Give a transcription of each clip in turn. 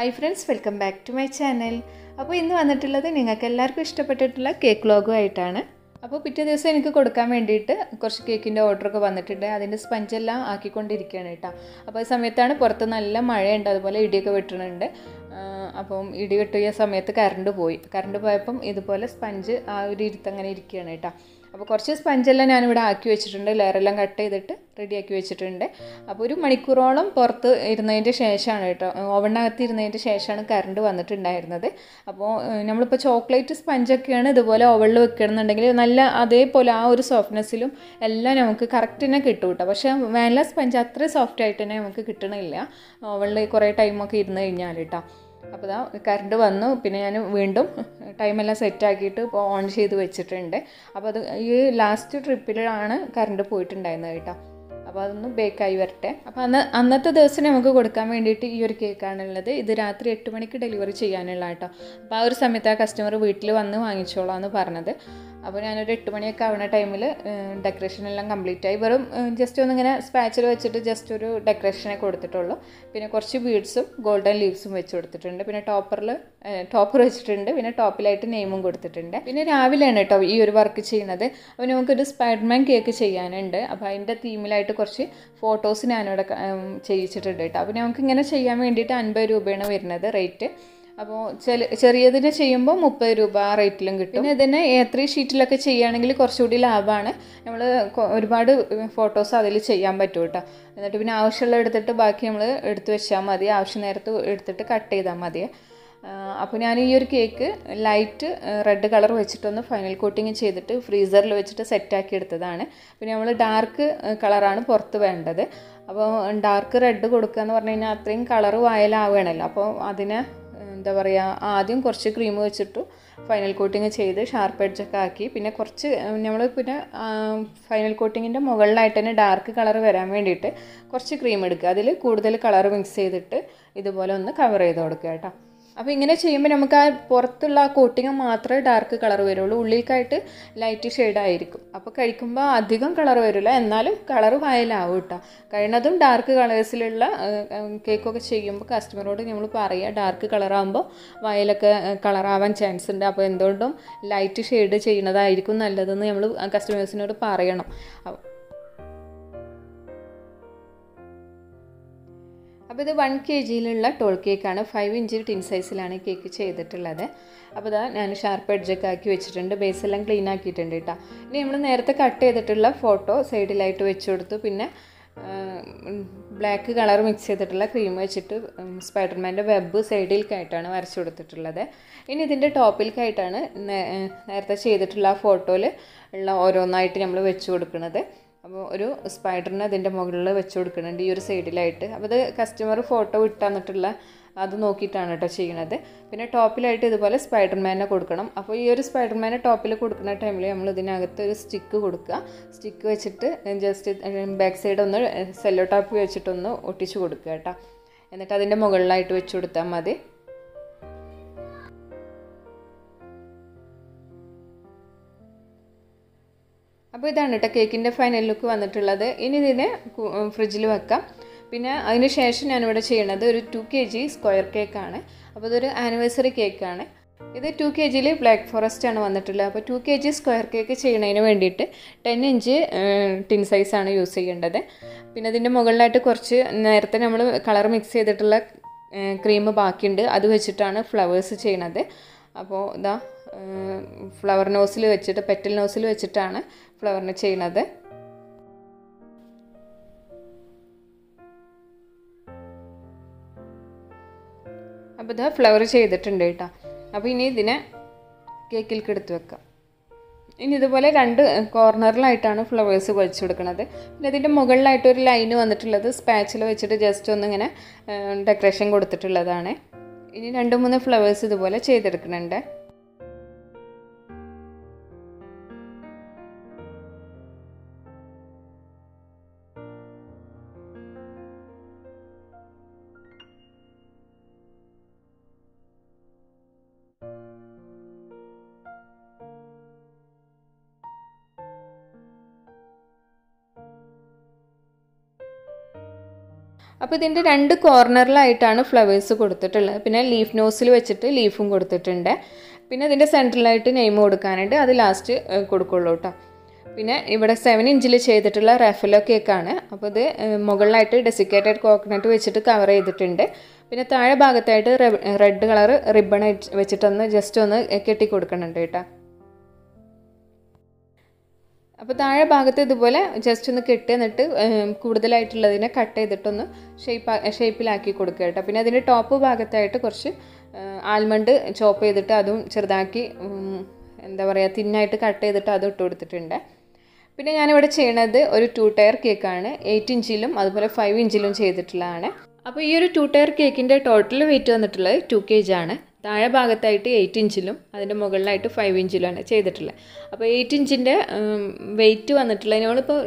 Hi friends welcome back to my channel അപ്പോൾ ഇന്ന് വന്നിട്ടുള്ളത് നിങ്ങൾക്ക് എല്ലാവർക്കും ഇഷ്ടപ്പെട്ടിട്ടുള്ള കേക്ക് ലോഗോ ആയിട്ടാണ്. അപ്പോൾ പിറ്റേ ദിവസം എനിക്ക് കൊടുക്കാൻ വേണ്ടിയിട്ട് കുറച്ച് കേക്കിന്റെ ഓർഡറൊക്കെ വന്നിട്ടുണ്ട്. അതിന്റെ സ്പഞ്ചെല്ലാം ആക്കിക്കൊണ്ടിരിക്കുകയാണ് കേട്ടോ. അപ്പോൾ ആ സമയത്താണ് പുറത്ത് നല്ല മഴയുണ്ട്. അതുപോലെ ഇടിയൊക്കെ വെട്ടുന്നുണ്ട്. ആ, അപ്പം ഇടി വെട്ടിയ സമയത്ത് കറണ്ട് പോയി. കറണ്ട് പോയപ്പം ഇതുപോലെ സ്പഞ്ച് ആ ഒരു ഇരുത്തങ്ങനെ ഇരിക്കുകയാണ് കേട്ടോ. അപ്പോൾ കുറച്ച് സ്പഞ്ചെല്ലാം ഞാനിവിടെ ആക്കി വെച്ചിട്ടുണ്ട്. ലെയറെല്ലാം കട്ട് ചെയ്തിട്ട് റെഡിയാക്കി വെച്ചിട്ടുണ്ട്. അപ്പോൾ ഒരു മണിക്കൂറോളം പുറത്ത് ഇരുന്നതിന്റെ ശേഷമാണ് കേട്ടോ ഓവണിനകത്ത് ഇരുന്നതിന്റെ ശേഷമാണ് കറണ്ട് വന്നിട്ടുണ്ടായിരുന്നത്. അപ്പോൾ നമ്മളിപ്പോൾ ചോക്ലേറ്റ് സ്പഞ്ചൊക്കെയാണ് ഇതുപോലെ ഓവണിൽ വെക്കണമെന്നുണ്ടെങ്കിൽ നല്ല അതേപോലെ ആ ഒരു സോഫ്റ്റ്നെസ്സിലും എല്ലാം നമുക്ക് കറക്റ്റ് തന്നെ കിട്ടും കേട്ടോ. പക്ഷേ വാനില സ്പഞ്ച് അത്ര സോഫ്റ്റ് ആയിട്ട് തന്നെ നമുക്ക് കിട്ടണില്ല ഓവണിൽ കുറേ ടൈമൊക്കെ ഇരുന്ന് കഴിഞ്ഞാൽ കേട്ടോ. അപ്പോൾ ഇതാ കറണ്ട് വന്നു പിന്നെ ഞാൻ വീണ്ടും ടൈമെല്ലാം സെറ്റാക്കിയിട്ട് ഇപ്പോൾ ഓൺ ചെയ്ത് വെച്ചിട്ടുണ്ട്. അപ്പോൾ അത് ഈ ലാസ്റ്റ് ട്രിപ്പിലാണ് കറണ്ട് പോയിട്ടുണ്ടായിരുന്നത് കേട്ടോ. അപ്പോൾ അതൊന്ന് ബേക്കായി വരട്ടെ. അപ്പോൾ അന്ന് അന്നത്തെ ദിവസം നമുക്ക് കൊടുക്കാൻ വേണ്ടിയിട്ട് ഈ ഒരു കേക്കാണുള്ളത് ഇത് രാത്രി എട്ട് മണിക്ക് ഡെലിവറി ചെയ്യാനുള്ള കേട്ടോ അപ്പോൾ ആ ഒരു സമയത്ത് ആ കസ്റ്റമർ വീട്ടിൽ വന്ന് വാങ്ങിച്ചോളാം എന്ന് പറഞ്ഞത്. അപ്പോൾ ഞാനൊരു എട്ട് മണിയൊക്കെ ആവുന്ന ടൈമിൽ ഡെക്കറേഷൻ എല്ലാം കംപ്ലീറ്റ് ആയി. വെറും ജസ്റ്റ് ഒന്നിങ്ങനെ സ്പാച്ചിൽ വെച്ചിട്ട് ജസ്റ്റ് ഒരു ഡെക്കറേഷനെ കൊടുത്തിട്ടുള്ളൂ. പിന്നെ കുറച്ച് ബീഡ്സും ഗോൾഡൻ ലീവ്സും വെച്ച് കൊടുത്തിട്ടുണ്ട്. പിന്നെ ടോപ്പറിൽ ടോപ്പർ വെച്ചിട്ടുണ്ട്. പിന്നെ ടോപ്പിലായിട്ട് നെയിമും കൊടുത്തിട്ടുണ്ട്. പിന്നെ രാവിലെയാണ് കേട്ടോ ഈ ഒരു വർക്ക് ചെയ്യുന്നത്. അപ്പോൾ നമുക്കൊരു സ്പൈഡർമാൻ കേക്ക് ചെയ്യാനുണ്ട്. അപ്പോൾ അതിന്റെ തീമിലായിട്ട് കുറച്ച് ഫോട്ടോസ് ഞാനിവിടെ ചെയ്യിച്ചിട്ടുണ്ട് കേട്ടോ അപ്പോൾ നമുക്ക് ഇങ്ങനെ ചെയ്യാൻ വേണ്ടിയിട്ട് അൻപത് രൂപയാണ് വരുന്നത് റേറ്റ് അപ്പോൾ ചെല ചെറിയതിന് ചെയ്യുമ്പോൾ മുപ്പത് രൂപ ആ റേറ്റിലും കിട്ടും. പിന്നെ ഇതിന് എ ത്രീ ഷീറ്റിലൊക്കെ ചെയ്യുകയാണെങ്കിൽ കുറച്ചുകൂടി ലാഭമാണ് നമ്മൾ ഒരുപാട് ഫോട്ടോസ് അതിൽ ചെയ്യാൻ പറ്റും കേട്ടോ എന്നിട്ട് പിന്നെ ആവശ്യമുള്ള എടുത്തിട്ട് ബാക്കി നമ്മൾ എടുത്തു വെച്ചാൽ മതി. ആവശ്യ നേരത്ത് എടുത്തിട്ട് കട്ട് ചെയ്താൽ മതി. അപ്പോൾ ഞാൻ ഈ ഒരു കേക്ക് ലൈറ്റ് റെഡ് കളർ വെച്ചിട്ടൊന്ന് ഫൈനൽ കോട്ടിങ് ചെയ്തിട്ട് ഫ്രീസറിൽ വെച്ചിട്ട് സെറ്റാക്കി എടുത്തതാണ്. പിന്നെ നമ്മൾ ഡാർക്ക് കളറാണ് പുറത്ത് വേണ്ടത്. അപ്പോൾ ഡാർക്ക് റെഡ് കൊടുക്കുക എന്ന് പറഞ്ഞു കഴിഞ്ഞാൽ അത്രയും കളർ വായലാവുകയാണല്ലോ. അപ്പോൾ അതിനെ എന്താ പറയുക ആദ്യം കുറച്ച് ക്രീം വെച്ചിട്ട് ഫൈനൽ കോട്ടിങ് ചെയ്ത് ഷാർപ്പ് എഡ്ജൊക്കെ ആക്കി. പിന്നെ കുറച്ച് നമ്മൾ പിന്നെ ഫൈനൽ കോട്ടിങ്ങിന്റെ മുകളിലായിട്ട് തന്നെ ഡാർക്ക് കളർ വരാൻ വേണ്ടിയിട്ട് കുറച്ച് ക്രീം എടുക്കുക. അതിൽ കൂടുതൽ കളർ മിക്സ് ചെയ്തിട്ട് ഇതുപോലെ ഒന്ന് കവർ ചെയ്ത് കൊടുക്കുക കേട്ടോ. അപ്പോൾ ഇങ്ങനെ ചെയ്യുമ്പോൾ നമുക്ക് ആ പുറത്തുള്ള ആ കോട്ടിങ് മാത്രമേ ഡാർക്ക് കളർ വരുള്ളൂ. ഉള്ളിലേക്കായിട്ട് ലൈറ്റ് ഷെയ്ഡായിരിക്കും അപ്പോൾ കഴിക്കുമ്പോൾ അധികം കളർ വരില്ല. എന്നാലും കളർ വയലാവും കേട്ടോ. കഴിയുന്നതും ഡാർക്ക് കളേഴ്സിലുള്ള കേക്കൊക്കെ ചെയ്യുമ്പോൾ കസ്റ്റമറോട് നമ്മൾ പറയുക ഡാർക്ക് കളറാകുമ്പോൾ വയലൊക്കെ കളറാവാൻ ചാൻസ് ഉണ്ട്. അപ്പോൾ എന്തുകൊണ്ടും ലൈറ്റ് ഷെയ്ഡ് ചെയ്യുന്നതായിരിക്കും നല്ലതെന്ന് നമ്മൾ കസ്റ്റമേഴ്സിനോട് പറയണം. അപ്പോൾ ഇത് വൺ കെ ജിയിലുള്ള ടോൾ കേക്കാണ് ഫൈവ് ഇഞ്ച് ടിൻ സൈസിലാണ് കേക്ക് ചെയ്തിട്ടുള്ളത്. അപ്പോൾ ഇതാ ഞാൻ ഷാർപ്പ് എഡ്ജൊക്കെ ആക്കി വെച്ചിട്ടുണ്ട്. ബേസ് എല്ലാം ക്ലീൻ ആക്കിയിട്ടുണ്ട് കേട്ടോ. ഇനി നമ്മൾ നേരത്തെ കട്ട് ചെയ്തിട്ടുള്ള ഫോട്ടോ സൈഡിലായിട്ട് വെച്ച് കൊടുത്തു. പിന്നെ ബ്ലാക്ക് കളർ മിക്സ് ചെയ്തിട്ടുള്ള ക്രീം വെച്ചിട്ട് സ്പൈഡർമാന്റെ വെബ് സൈഡിലേക്കായിട്ടാണ് വരച്ചു കൊടുത്തിട്ടുള്ളത്. ഇനി ഇതിന്റെ ടോപ്പിലേക്കായിട്ടാണ് നേരത്തെ ചെയ്തിട്ടുള്ള ആ ഫോട്ടോയിൽ ഉള്ള ഓരോന്നായിട്ട് നമ്മൾ വെച്ച് കൊടുക്കുന്നത്. അപ്പോൾ ഒരു സ്പൈഡറിനെ അതിന്റെ മുകളിൽ വെച്ച് കൊടുക്കുന്നുണ്ട് ഈ ഒരു സൈഡിലായിട്ട് അപ്പോൾ ഇത് കസ്റ്റമർ ഫോട്ടോ വിട്ടന്നിട്ടുള്ള അത് നോക്കിയിട്ടാണ് കേട്ടോ ചെയ്യണത്. പിന്നെ ടോപ്പിലായിട്ട് ഇതുപോലെ സ്പൈഡർമാനെ കൊടുക്കണം. അപ്പോൾ ഈ ഒരു സ്പൈഡർമാനെ ടോപ്പിൽ കൊടുക്കുന്ന ടൈമിൽ നമ്മൾ ഇതിനകത്ത് ഒരു സ്റ്റിക്ക് കൊടുക്കുക. സ്റ്റിക്ക് വെച്ചിട്ട് ജസ്റ്റ് ബാക്ക് സൈഡ് ഒന്ന് സെല്ലോ ടോപ്പ് വെച്ചിട്ടൊന്ന് ഒട്ടിച്ച് കൊടുക്കുക കേട്ടോ എന്നിട്ട് അതിന്റെ മുകളിലായിട്ട് വെച്ച് കൊടുത്താൽ മതി. അപ്പോൾ ഇതാണ് കേട്ടോ കേക്കിന്റെ ഫൈനൽ ലുക്ക് വന്നിട്ടുള്ളത്. ഇനി ഇതിനെ ഫ്രിഡ്ജിൽ വെക്കാം. പിന്നെ അതിന് ശേഷം ഞാനിവിടെ ചെയ്യണത് ഒരു ടു കെ ജി സ്ക്വയർ കേക്കാണ് അപ്പോൾ ഇതൊരു ആനിവേഴ്സറി കേക്കാണ് ഇത് ടു കെ ജിയിൽ ബ്ലാക്ക് ഫോറസ്റ്റ് ആണ് വന്നിട്ടുള്ളത്. അപ്പോൾ two K G square cake ചെയ്യുന്നതിന് വേണ്ടിയിട്ട് ടെൻ ഇഞ്ച് ടിൻ സൈസാണ് യൂസ് ചെയ്യേണ്ടത്. പിന്നെ അതിന്റെ മുകളിലായിട്ട് കുറച്ച് നേരത്തെ നമ്മൾ കളർ മിക്സ് ചെയ്തിട്ടുള്ള ക്രീം ബാക്കിയുണ്ട്. അത് വെച്ചിട്ടാണ് ഫ്ലവേഴ്സ് ചെയ്യണത്. അപ്പോൾ ഇതാ ഫ്ലവർ നോസിൽ വെച്ചിട്ട് പെറ്റൽ നോസിൽ വെച്ചിട്ടാണ് ഫ്ലവറിന് ചെയ്യണത് അപ്പോൾ ഇത് ഫ്ലവർ ചെയ്തിട്ടുണ്ട് കേട്ടോ. അപ്പോൾ ഇനി ഇതിനെ കേക്കിലേക്ക് എടുത്ത് വെക്കാം. ഇനി ഇതുപോലെ രണ്ട് കോർണറിലായിട്ടാണ് ഫ്ലവേഴ്സ് കുഴച്ച് കൊടുക്കുന്നത്. പിന്നെ ഇതിന്റെ മുകളിലായിട്ട് ഒരു ലൈന് വന്നിട്ടുള്ളത് സ്പാച്ചിൽ വെച്ചിട്ട് ജസ്റ്റ് ഒന്നിങ്ങനെ ഡെക്കറേഷൻ കൊടുത്തിട്ടുള്ളതാണ്. ഇനി രണ്ട് മൂന്ന് ഫ്ലവേഴ്സ് ഇതുപോലെ ചെയ്തെടുക്കുന്നുണ്ട്. അപ്പോൾ ഇതിന്റെ രണ്ട് കോർണറിലായിട്ടാണ് ഫ്ലവേഴ്സ് കൊടുത്തിട്ടുള്ളത്. പിന്നെ ലീഫ് നോസിൽ വെച്ചിട്ട് ലീഫും കൊടുത്തിട്ടുണ്ട്. പിന്നെ ഇതിന്റെ സെൻട്രലായിട്ട് നെയിം കൊടുക്കാനുണ്ട്. അത് ലാസ്റ്റ് കൊടുക്കുള്ളൂ കേട്ടോ പിന്നെ ഇവിടെ സെവൻ ഇഞ്ചിൽ ചെയ്തിട്ടുള്ള റഫലോ കേക്കാണ് അപ്പോൾ ഇത് മുകളിലായിട്ട് ഡെസിക്കേറ്റഡ് കോക്കനട്ട് വെച്ചിട്ട് കവർ ചെയ്തിട്ടുണ്ട്. പിന്നെ താഴെ ഭാഗത്തായിട്ട് റെഡ് കളർ റിബൺ വെച്ചിട്ടൊന്ന് ജസ്റ്റ് ഒന്ന് കെട്ടി കൊടുക്കുന്നുണ്ട് കേട്ടോ അപ്പോൾ താഴെ ഭാഗത്ത് ഇതുപോലെ ജസ്റ്റ് ഒന്ന് കെട്ടി എന്നിട്ട് കൂടുതലായിട്ടുള്ളതിനെ കട്ട് ചെയ്തിട്ടൊന്ന് ഷേപ്പ് ഷേപ്പിലാക്കി കൊടുക്കുക കേട്ടോ. പിന്നെ അതിന്റെ ടോപ്പ് ഭാഗത്തായിട്ട് കുറച്ച് ആൽമണ്ട് ചോപ്പ് ചെയ്തിട്ട് അതും ചെറുതാക്കി എന്താ പറയുക തിന്നായിട്ട് കട്ട് ചെയ്തിട്ട് അതും ഇട്ട് കൊടുത്തിട്ടുണ്ട്. പിന്നെ ഞാനിവിടെ ചെയ്യണത് ഒരു ടു ടയർ കേക്കാണ് എയ്റ്റ് ഇഞ്ചിലും അതുപോലെ ഫൈവ് ഇഞ്ചിലും ചെയ്തിട്ടുള്ളതാണ്. അപ്പോൾ ഈ ഒരു ടു ടയർ കേക്കിന്റെ ടോട്ടൽ വെയിറ്റ് വന്നിട്ടുള്ളത് ടു കെ ജി ആണ്. താഴെ ഭാഗത്തായിട്ട് എയ്റ്റ് ഇഞ്ചിലും അതിന്റെ മുകളിലായിട്ട് ഫൈവ് ഇഞ്ചിലുമാണ് ചെയ്തിട്ടുള്ളത്. അപ്പോൾ എയ്റ്റ് ഇഞ്ചിന്റെ വെയിറ്റ് വന്നിട്ടുള്ളത് നമ്മളിപ്പോൾ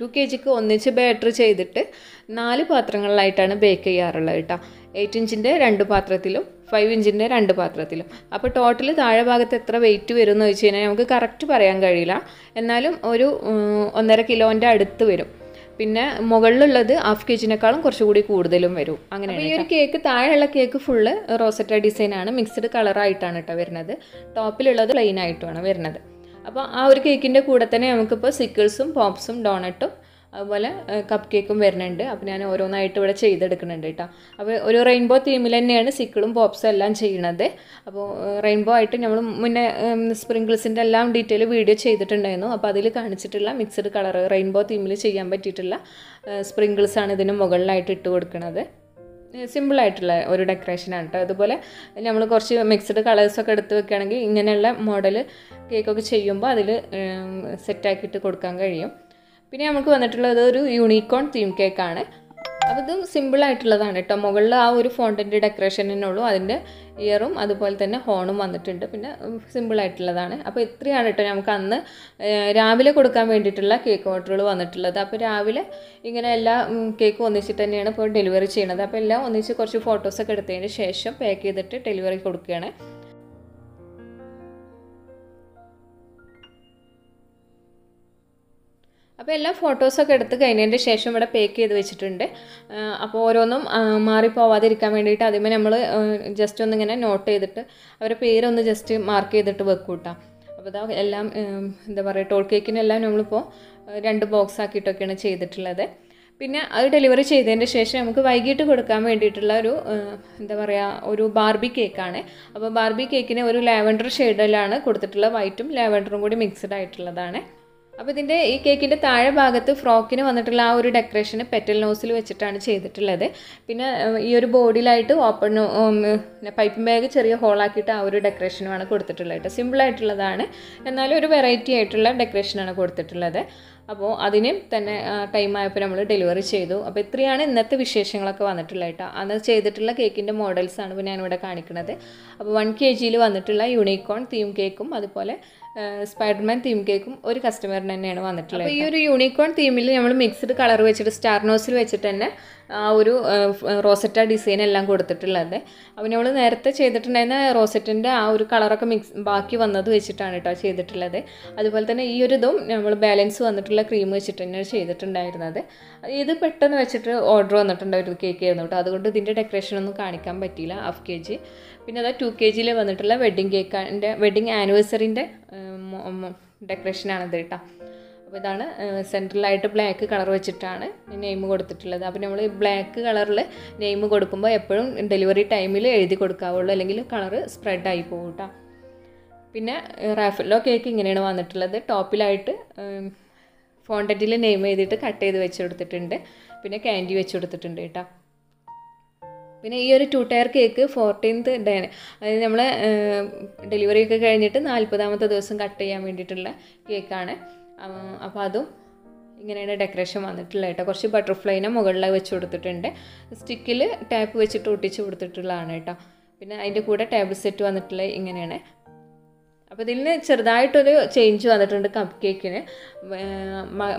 ടു കെ ജിക്ക് ഒന്നിച്ച് ബാറ്റർ ചെയ്തിട്ട് നാല് പാത്രങ്ങളിലായിട്ടാണ് ബേക്ക് ചെയ്യാറുള്ളത് കേട്ടോ. എയ്റ്റ് ഇഞ്ചിന്റെ രണ്ട് പാത്രത്തിലും ഫൈവ് ഇഞ്ചിന്റെ രണ്ട് പാത്രത്തിലും. അപ്പോൾ ടോട്ടൽ താഴെ ഭാഗത്ത് എത്ര വെയിറ്റ് വരും എന്ന് വെച്ച് കഴിഞ്ഞാൽ നമുക്ക് കറക്റ്റ് പറയാൻ കഴിയില്ല. എന്നാലും ഒരു ഒന്നര കിലോന്റെ അടുത്ത് വരും. പിന്നെ മുകളിലുള്ളത് ഹാഫ് കെ ജിനേക്കാളും കുറച്ചുകൂടി കൂടുതലും വരും. അങ്ങനെ ഈ ഒരു കേക്ക് താഴെയുള്ള കേക്ക് ഫുള്ള് റോസറ്റ ഡിസൈനാണ് മിക്സ്ഡ് കളറായിട്ടാണ് കേട്ടോ വരുന്നത്. ടോപ്പിലുള്ളത് പ്ലെയിൻ ആയിട്ടുമാണ് വരുന്നത്. അപ്പോൾ ആ ഒരു കേക്കിന്റെ കൂടെ തന്നെ നമുക്കിപ്പോൾ സിക്കിൾസും പോപ്സും ഡോണട്ടും അതുപോലെ കപ്പ് കേക്കും വരുന്നുണ്ട്. അപ്പോൾ ഞാൻ ഓരോന്നായിട്ട് ഇവിടെ ചെയ്തെടുക്കുന്നുണ്ട് കേട്ടോ. അപ്പോൾ ഒരു റെയിൻബോ തീമിൽ തന്നെയാണ് സിക്കിളും പോപ്സും എല്ലാം ചെയ്യണത്. അപ്പോൾ റെയിൻബോ ആയിട്ട് നമ്മൾ മുന്നേ സ്പ്രിങ്കിൾസിന്റെ എല്ലാം ഡീറ്റെയിൽ വീഡിയോ ചെയ്തിട്ടുണ്ടായിരുന്നു. അപ്പോൾ അതിൽ കാണിച്ചിട്ടുള്ള മിക്സഡ് കളർ റെയിൻബോ തീമിൽ ചെയ്യാൻ പറ്റിയിട്ടുള്ള സ്പ്രിങ്കിൾസാണ് ഇതിന് മുകളിലായിട്ട് ഇട്ട് കൊടുക്കുന്നത് സിമ്പിളായിട്ടുള്ള ഒരു ഡെക്കറേഷനാണ് കേട്ടോ. അതുപോലെ നമ്മൾ കുറച്ച് മിക്സ്ഡ് കളേഴ്സൊക്കെ എടുത്ത് വെക്കുകയാണെങ്കിൽ ഇങ്ങനെയുള്ള മോഡൽ കേക്കൊക്കെ ചെയ്യുമ്പോൾ അതിൽ സെറ്റാക്കിയിട്ട് കൊടുക്കാൻ കഴിയും. പിന്നെ നമുക്ക് വന്നിട്ടുള്ളത് ഒരു യൂണിക്കോൺ തീം കേക്കാണ് അപ്പോൾ സിമ്പിൾ സിമ്പിളായിട്ടുള്ളതാണ് കേട്ടോ മുകളിൽ ആ ഒരു ഫോണ്ടിന്റെ ഉള്ളൂ. അതിന്റെ ഇയറും അതുപോലെ തന്നെ ഹോണും വന്നിട്ടുണ്ട്. പിന്നെ സിമ്പിളായിട്ടുള്ളതാണ് അപ്പോൾ ഇത്രയാണ് കേട്ടോ നമുക്ക് അന്ന് രാവിലെ കൊടുക്കാൻ വേണ്ടിയിട്ടുള്ള കേക്ക് ഓർഡറുകൾ വന്നിട്ടുള്ളത്. അപ്പോൾ രാവിലെ ഇങ്ങനെ എല്ലാ കേക്കും ഒന്നിച്ചിട്ട് തന്നെയാണ് ഇപ്പോൾ ഡെലിവറി ചെയ്യണത്. അപ്പോൾ എല്ലാം ഒന്നിച്ച് കുറച്ച് ഫോട്ടോസൊക്കെ എടുത്തതിന് ശേഷം പാക്ക് ചെയ്തിട്ട് ഡെലിവറി കൊടുക്കുകയാണ്. അപ്പോൾ എല്ലാ ഫോട്ടോസൊക്കെ എടുത്ത് കഴിഞ്ഞതിന്റെ ശേഷം ഇവിടെ പേക്ക് ചെയ്ത് വെച്ചിട്ടുണ്ട്. അപ്പോൾ ഓരോന്നും മാറിപ്പോവാതിരിക്കാൻ വേണ്ടിയിട്ട് ആദ്യമേ നമ്മൾ ജസ്റ്റ് ഒന്നിങ്ങനെ നോട്ട് ചെയ്തിട്ട് അവരുടെ പേരൊന്ന് ജസ്റ്റ് മാർക്ക് ചെയ്തിട്ട് വെക്കും കേട്ടോ അപ്പോൾ ഇതാ എല്ലാം എന്താ പറയുക ടോൾ കേക്കിനെല്ലാം നമ്മളിപ്പോൾ രണ്ട് ബോക്സ് ആക്കിയിട്ടൊക്കെയാണ് ചെയ്തിട്ടുള്ളത്. പിന്നെ അത് ഡെലിവറി ചെയ്തതിന്റെ ശേഷം നമുക്ക് വൈകിട്ട് കൊടുക്കാൻ വേണ്ടിയിട്ടുള്ള ഒരു എന്താ പറയുക ഒരു ബാർബി കേക്കാണ് അപ്പോൾ ബാർബി കേക്കിന് ഒരു ലാവൻഡർ ഷെയ്ഡിലാണ് കൊടുത്തിട്ടുള്ള വൈറ്റും ലാവൻഡറും കൂടി മിക്സ്ഡ് ആയിട്ടുള്ളതാണ്. അപ്പോൾ ഇതിന്റെ ഈ കേക്കിന്റെ താഴെ ഭാഗത്ത് ഫ്രോക്കിന് വന്നിട്ടുള്ള ആ ഒരു ഡെക്കറേഷൻ പെറ്റൽ നോസിൽ വെച്ചിട്ടാണ് ചെയ്തിട്ടുള്ളത്. പിന്നെ ഈ ഒരു ബോഡിയിലായിട്ട് ഓപ്പൺ പൈപ്പിംഗ് ബാഗ് ചെറിയ ഹോളാക്കിയിട്ട് ആ ഒരു ഡെക്കറേഷനുമാണ് കൊടുത്തിട്ടുള്ളത് കേട്ടോ. സിമ്പിളായിട്ടുള്ളതാണ് എന്നാലും ഒരു വെറൈറ്റി ആയിട്ടുള്ള ഡെക്കറേഷനാണ് കൊടുത്തിട്ടുള്ളത്. അപ്പോൾ അതിന് തന്നെ ടൈം ആയപ്പോൾ നമ്മൾ ഡെലിവറി ചെയ്തു. അപ്പോൾ ഇത്രയാണ് ഇന്നത്തെ വിശേഷങ്ങളൊക്കെ വന്നിട്ടുള്ളത് കേട്ടോ. അന്ന് ചെയ്തിട്ടുള്ള കേക്കിന്റെ മോഡൽസാണ് ഇപ്പോൾ ഞാനിവിടെ കാണിക്കുന്നത് അപ്പോൾ വൺ കെ ജിയിൽ വന്നിട്ടുള്ള യൂണിക്കോൺ തീം കേക്കും അതുപോലെ സ്പൈഡർമാൻ തീം കേക്കും ഒരു കസ്റ്റമറിന് തന്നെയാണ് വന്നിട്ടുള്ളത് അപ്പോൾ ഈ ഒരു യൂണിക്കോൺ തീമിൽ നമ്മൾ മിക്സ്ഡ് കളർ വെച്ചിട്ട് സ്റ്റാർ നോസിൽ വെച്ചിട്ട് തന്നെ ആ ഒരു റോസറ്റ ഡിസൈൻ എല്ലാം കൊടുത്തിട്ടുള്ളത്. അപ്പോൾ നമ്മൾ നേരത്തെ ചെയ്തിട്ടുണ്ടായിരുന്ന റോസറ്റിന്റെ ആ ഒരു കളറൊക്കെ മിക്സ് ബാക്കി വന്നത് വെച്ചിട്ടാണ് കേട്ടോ ചെയ്തിട്ടുള്ളത്. അതുപോലെ തന്നെ ഈ ഒരു ഇതും നമ്മൾ ബാലൻസ് വന്നിട്ടുള്ള ക്രീം വെച്ചിട്ട് തന്നെയാണ് ചെയ്തിട്ടുണ്ടായിരുന്നത്. ഇത് പെട്ടെന്ന് വെച്ചിട്ട് ഓർഡർ വന്നിട്ടുണ്ട് ഒരു കേക്ക് ആയിരുന്നു കേട്ടോ അതുകൊണ്ട് ഇതിന്റെ ഡെക്കറേഷൻ ഒന്നും കാണിക്കാൻ പറ്റിയില്ല. ഹാഫ് കെ ജി പിന്നെ അത് ടു കെ ജിയിൽ വന്നിട്ടുള്ള വെഡ്ഡിങ് കേക്കിന്റെ വെഡ്ഡിങ് ആനിവേഴ്സറിന്റെ ഡെക്കറേഷനാണിത് കേട്ടോ അപ്പോൾ ഇതാണ് സെൻട്രലായിട്ട് ബ്ലാക്ക് കളർ വെച്ചിട്ടാണ് നെയിം കൊടുത്തിട്ടുള്ളത്. അപ്പോൾ നമ്മൾ ബ്ലാക്ക് കളറിൽ നെയിം കൊടുക്കുമ്പോൾ എപ്പോഴും ഡെലിവറി ടൈമിൽ എഴുതി കൊടുക്കാവുള്ളൂ. അല്ലെങ്കിൽ കളറ് സ്പ്രെഡായി പോകും കേട്ടോ പിന്നെ റാഫലോ കേക്ക് ഇങ്ങനെയാണ് വന്നിട്ടുള്ളത്. ടോപ്പിലായിട്ട് ഫോണ്ടറ്റിൽ നെയിം എഴുതിയിട്ട് കട്ട് ചെയ്ത് വെച്ച് കൊടുത്തിട്ടുണ്ട്. പിന്നെ ക്യാൻഡി വെച്ച് കൊടുത്തിട്ടുണ്ട് കേട്ടോ പിന്നെ ഈ ഒരു two tier cake fourteenth day അതായത് നമ്മൾ ഡെലിവറി ഒക്കെ കഴിഞ്ഞിട്ട് നാൽപ്പതാമത്തെ ദിവസം കട്ട് ചെയ്യാൻ വേണ്ടിയിട്ടുള്ള കേക്കാണ് അപ്പോൾ അതും ഇങ്ങനെയാണ് ഡെക്കറേഷൻ വന്നിട്ടുള്ളത് കേട്ടോ. കുറച്ച് ബട്ടർഫ്ലൈനെ മുകളിലായി വെച്ച് കൊടുത്തിട്ടുണ്ട്. സ്റ്റിക്കിൽ ടാപ്പ് വെച്ചിട്ട് ഒട്ടിച്ച് കൊടുത്തിട്ടുള്ളതാണ് കേട്ടോ. പിന്നെ അതിന്റെ കൂടെ ടേബിൾ സെറ്റ് വന്നിട്ടുള്ളത് ഇങ്ങനെയാണ്. അപ്പോൾ ഇതിന് ചെറുതായിട്ടൊരു ചേഞ്ച് വന്നിട്ടുണ്ട് കപ്പ് കേക്കിന്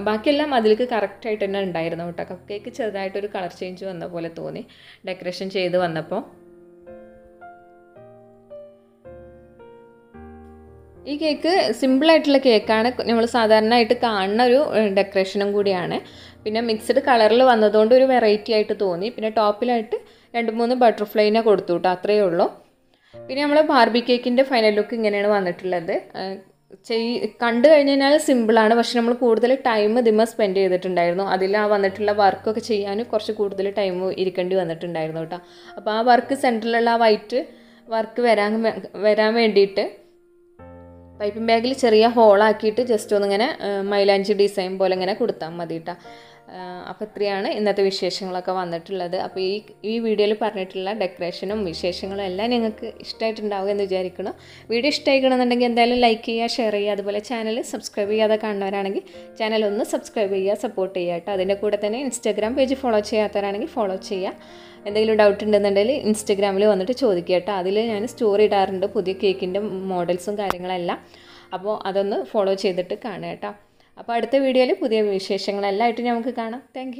ബാക്കിയെല്ലാം അതിലേക്ക് കറക്റ്റായിട്ട് തന്നെ ഉണ്ടായിരുന്നു കേട്ടോ. കപ്പ് കേക്ക് ചെറുതായിട്ടൊരു കളർ ചേഞ്ച് വന്ന പോലെ തോന്നി. ഡെക്കറേഷൻ ചെയ്ത് വന്നപ്പോൾ ഈ കേക്ക് സിമ്പിളായിട്ടുള്ള കേക്കാണ് നമ്മൾ സാധാരണയായിട്ട് കാണുന്ന ഒരു ഡെക്കറേഷനും കൂടിയാണ്. പിന്നെ മിക്സ്ഡ് കളറിൽ വന്നതുകൊണ്ട് ഒരു വെറൈറ്റി ആയിട്ട് തോന്നി. പിന്നെ ടോപ്പിലായിട്ട് രണ്ട് മൂന്ന് ബട്ടർഫ്ലൈനെ കൊടുത്തു കേട്ടോ. അത്രയേ ഉള്ളൂ. പിന്നെ നമ്മൾ ബാർബി കേക്കിന്റെ ഫൈനൽ ലുക്ക് ഇങ്ങനെയാണ് വന്നിട്ടുള്ളത്. ചെയ് കണ്ടു കഴിഞ്ഞ് കഴിഞ്ഞാൽ സിമ്പിളാണ് പക്ഷെ നമ്മൾ കൂടുതൽ ടൈം ഇതിമ സ്പെൻഡ് ചെയ്തിട്ടുണ്ടായിരുന്നു. അതിൽ ആ വന്നിട്ടുള്ള വർക്കൊക്കെ ചെയ്യാൻ കുറച്ച് കൂടുതൽ ടൈം ഇരിക്കേണ്ടി വന്നിട്ടുണ്ടായിരുന്നു കേട്ടോ. അപ്പോൾ ആ വർക്ക് സെന്ററിലുള്ള ആ വൈറ്റ് വർക്ക് വരാൻ വരാൻ വേണ്ടിയിട്ട് പൈപ്പിംഗ് ബാഗിൽ ചെറിയ ഹോളാക്കിയിട്ട് ജസ്റ്റ് ഒന്നിങ്ങനെ മൈലാഞ്ചി ഡിസൈൻ പോലെ ഇങ്ങനെ കൊടുത്താൽ മതി കേട്ടോ. അപ്പോൾ ഇത്രയാണ് ഇന്നത്തെ വിശേഷങ്ങളൊക്കെ വന്നിട്ടുള്ളത്. അപ്പോൾ ഈ ഈ വീഡിയോയിൽ പറഞ്ഞിട്ടുള്ള ഡെക്കറേഷനും വിശേഷങ്ങളും എല്ലാം നിങ്ങൾക്ക് ഇഷ്ടമായിട്ടുണ്ടാവുക എന്ന് വിചാരിക്കണം വീഡിയോ ഇഷ്ടമായിക്കണമെന്നുണ്ടെങ്കിൽ എന്തായാലും ലൈക്ക് ചെയ്യുക ഷെയർ ചെയ്യുക. അതുപോലെ ചാനൽ സബ്സ്ക്രൈബ് ചെയ്യാതെ കാണുന്നവരാണെങ്കിൽ ചാനൽ ഒന്ന് സബ്സ്ക്രൈബ് ചെയ്യുക സപ്പോർട്ട് ചെയ്യുക കേട്ടോ. അതിന്റെ കൂടെ തന്നെ ഇൻസ്റ്റാഗ്രാം പേജ് ഫോളോ ചെയ്യാത്തവരാണെങ്കിൽ ഫോളോ ചെയ്യുക. എന്തെങ്കിലും ഡൗട്ട് ഉണ്ടെന്നുണ്ടെങ്കിൽ ഇൻസ്റ്റഗ്രാമിൽ വന്നിട്ട് ചോദിക്കുക കേട്ടോ. അതിൽ ഞാൻ സ്റ്റോറി ഇടാറുണ്ട് പുതിയ കേക്കിന്റെ മോഡൽസും കാര്യങ്ങളെല്ലാം. അപ്പോൾ അതൊന്ന് ഫോളോ ചെയ്തിട്ട് കാണുക കേട്ടോ. അപ്പോൾ അടുത്ത വീഡിയോയിൽ പുതിയ വിശേഷങ്ങളെല്ലാം ആയിട്ട് നമുക്ക് കാണാം. താങ്ക്